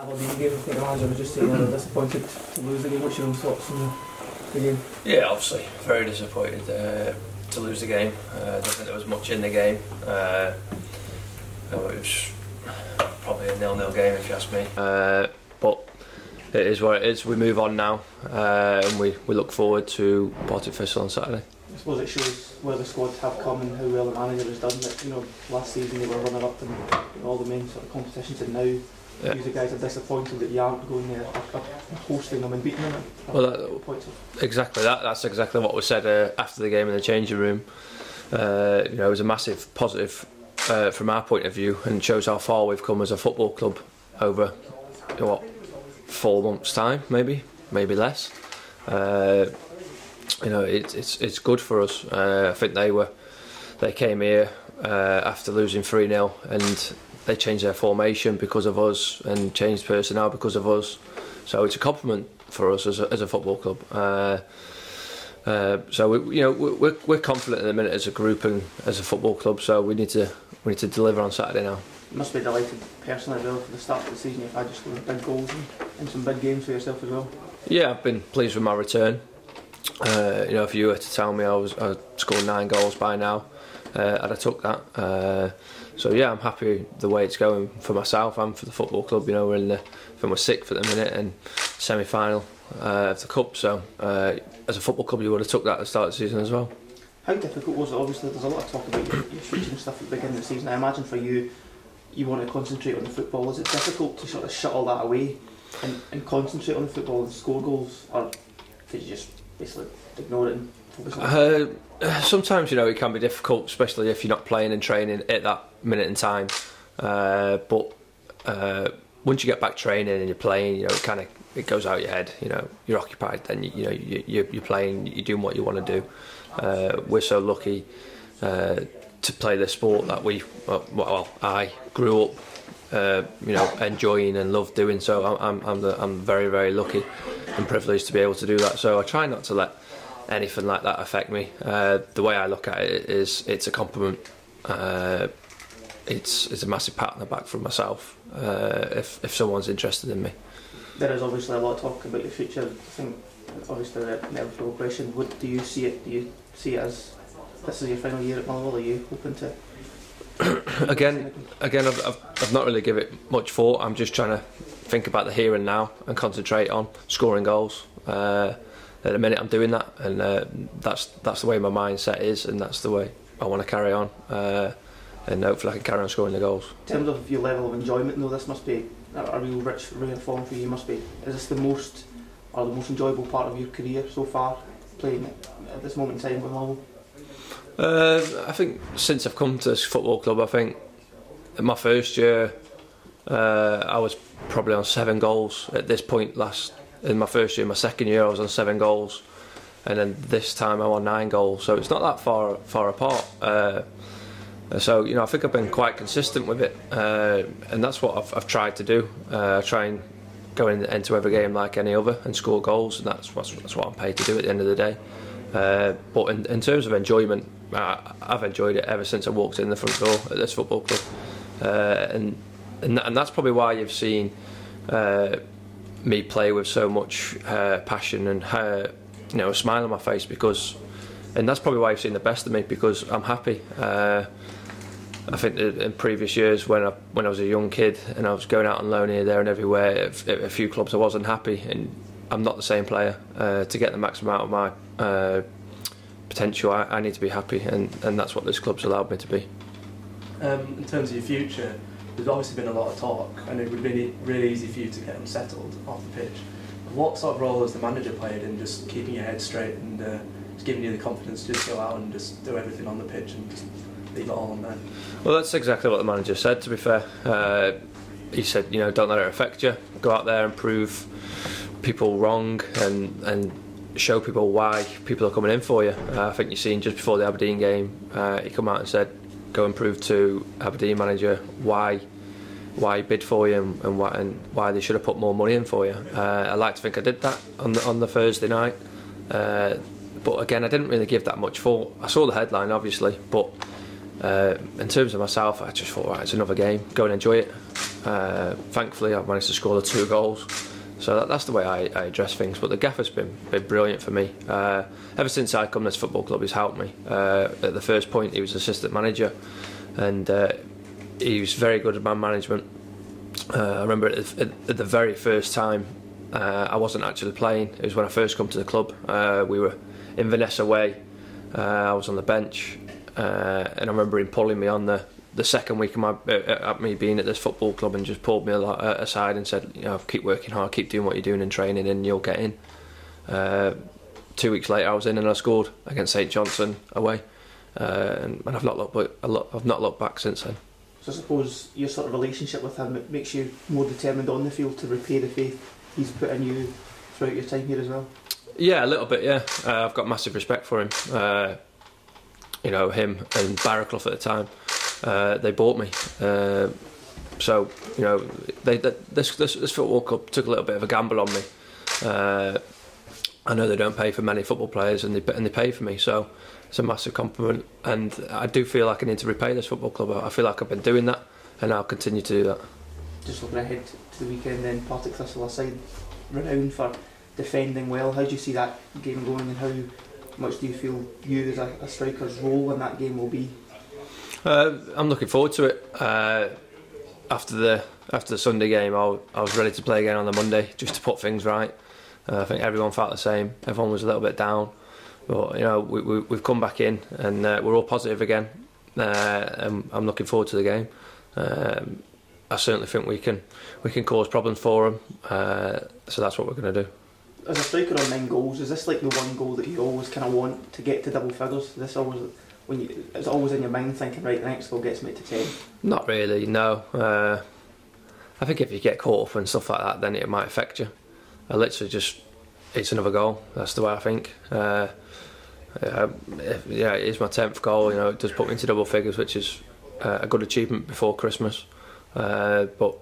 Aberdeen game, I think the manager was just saying they were disappointed to lose the game. What's your own thoughts on the game? Yeah, obviously, very disappointed uh, to lose the game. Uh, I don't think there was much in the game. Uh, it was probably a nil-nil game if you ask me. Uh, but it is what it is. We move on now, uh, and we, we look forward to Partick Thistle on Saturday. I suppose it shows where the squad have come and how well the manager has done. That you know, last season they were runner up in all the main sort of competitions, and now Yeah. you guys are disappointed that you aren't going there, are, are hosting them and beating them. at- Well, that- at points of- Exactly that. That's exactly what was said uh, after the game in the changing room. Uh, you know, it was a massive positive uh, from our point of view, and shows how far we've come as a football club over you know, what four months' time, maybe, maybe less. Uh, you know, it, it's it's good for us. Uh, I think they were they came here uh, after losing three 0 and they changed their formation because of us and changed personnel because of us. So it's a compliment for us as a, as a football club. Uh, uh, so we, you know we- we're, we're confident in the minute as a group and as a football club. So we need to we need to deliver on Saturday now. You must be delighted personally as well for the start of the season. You've had just some big goals and, and some big games for yourself as well. Yeah, I've been pleased with my return. Uh, you know, if you were to tell me I was I scored nine goals by now, uh, I'd have took that. Uh, so yeah, I'm happy the way it's going for myself and for the football club. You know, we're in the I think we're sixth at the minute and semi-final uh, of the cup. So uh, as a football club, you would have took that at the start of the season as well. How difficult was it? Obviously, there's a lot of talk about your, your stuff at the beginning of the season. I imagine for you, you want to concentrate on the football. Is it difficult to sort of shut all that away and, and concentrate on the football and score goals, or did you just basically ignore it and focus on? Uh, sometimes you know it can be difficult, especially if you're not playing and training at that minute in time. Uh, but uh, once you get back training and you're playing, you know it kind of it goes out your head. You know you're occupied. Then you, you know you, you're playing. You're doing what you want to do. Uh, we're so lucky uh, to play the sport that we well, well I grew up. Uh, you know, enjoying and love doing so. I'm, I'm, I'm, the, I'm very, very lucky and privileged to be able to do that. So I try not to let anything like that affect me. Uh, the way I look at it is it's a compliment. Uh, it's it's a massive pat on the back from myself uh, if if someone's interested in me. There is obviously a lot of talk about the future. I think obviously the inevitable question: What do you see it? Do you see it as this is your final year at Motherwell? Are you hoping to? Again, again, I've, I've, I've not really give it much thought. I'm just trying to think about the here and now and concentrate on scoring goals. Uh, at the minute, I'm doing that, and uh, that's that's the way my mindset is, and that's the way I want to carry on. Uh, and hopefully, I can carry on scoring the goals. In terms of your level of enjoyment, though, this must be a, a real rich, rare form for you. Must be. Is this the most or the most enjoyable part of your career so far? Playing at, this moment in time with Motherwell. Uh, I think since I've come to this football club, I think in my first year, uh, I was probably on seven goals at this point last in my first year. My second year, I was on seven goals, and then this time I'm on nine goals. So it's not that far far apart. Uh, so you know, I think I've been quite consistent with it, uh, and that's what I've, I've tried to do. Uh, try and go in, into every game like any other and score goals, and that's what's, that's what I'm paid to do at the end of the day. Uh, but in, in terms of enjoyment, I, I've enjoyed it ever since I walked in the front door at this football club, uh, and, and and that's probably why you've seen uh, me play with so much uh, passion and you know a smile on my face because, and that's probably why you've seen the best of me because I'm happy. Uh, I think in previous years when I when I was a young kid and I was going out on loan here, there, and everywhere, at a few clubs I wasn't happy, and I'm not the same player. Uh, to get the maximum out of my uh, potential, I, I need to be happy, and, and that's what this club's allowed me to be. Um, in terms of your future, there's obviously been a lot of talk, and it would be really easy for you to get unsettled off the pitch. What sort of role has the manager played in just keeping your head straight and uh, just giving you the confidence to just go out and just do everything on the pitch and just leave it all on there? Well, that's exactly what the manager said. To be fair, uh, he said, you know, don't let it affect you. Go out there and prove people wrong, and and show people why people are coming in for you. Uh, I think you've seen just before the Aberdeen game, uh, he come out and said, go and prove to Aberdeen manager why why bid for you and, and why and why they should have put more money in for you. Uh, I like to think I did that on the on the Thursday night. Uh, but again, I didn't really give that much thought. I saw the headline, obviously, but uh, in terms of myself, I just thought, right, it's another game, go and enjoy it. Uh, thankfully, I've managed to score the two goals. So that, that's the way I, I address things. But the gaffer's been, been brilliant for me. Uh, ever since I come to this football club, he's helped me. Uh, at the first point, he was assistant manager, and uh, he was very good at man management. Uh, I remember at the, at the very first time uh, I wasn't actually playing. It was when I first come to the club. Uh, we were in Inverness away. I was on the bench, and I remember him pulling me on the, the second week of my uh, at me being at this football club and just pulled me uh, aside and said, you know, keep working hard, keep doing what you're doing in training, and you'll get in. Uh, two weeks later, I was in and I scored against St Johnstone away, uh, and, and I've not looked back, I've not looked back since then. So I suppose your sort of relationship with him makes you more determined on the field to repay the faith he's put in you throughout your time here as well. Yeah, a little bit. Yeah, uh, I've got massive respect for him. Uh, you know, him and Baraclough at the time, uh, they bought me. Uh, so you know, they, they, this, this this football club took a little bit of a gamble on me. Uh, I know they don't pay for many football players, and they and they pay for me. So it's a massive compliment, and I do feel like I need to repay this football club. I feel like I've been doing that, and I'll continue to do that. Just looking ahead to the weekend, then Partick Thistle aside, renowned for defending well. How do you see that game going, and how much do you feel you as a, a striker's role in that game will be? Uh, I'm looking forward to it. Uh, after the after the Sunday game, I, I was ready to play again on the Monday just to put things right. Uh, I think everyone felt the same. Everyone was a little bit down, but you know we, we, we've come back in and uh, we're all positive again. Uh, and I'm looking forward to the game. Um, I certainly think we can we can cause problems for them. Uh, so that's what we're going to do. As a striker on nine goals, is this like the one goal that you always kind of want to get to double figures? This always when you, it's always in your mind thinking, right, the next goal gets me to ten. Not really, no. Uh, I think if you get caught up and stuff like that, then it might affect you. I literally just it's another goal. That's the way I think. Uh, if, yeah, it is my tenth goal. You know, it does put me into double figures, which is uh, a good achievement before Christmas. Uh, but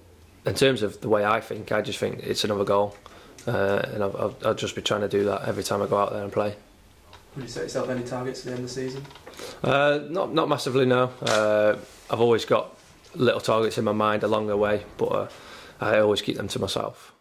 in terms of the way I think, I just think it's another goal, uh, and I'll, I'll, I'll, just be trying to do that every time I go out there and play. Have you set yourself any targets at the end of the season? Uh, not not massively, no. Uh, I've always got little targets in my mind along the way, but uh, I always keep them to myself.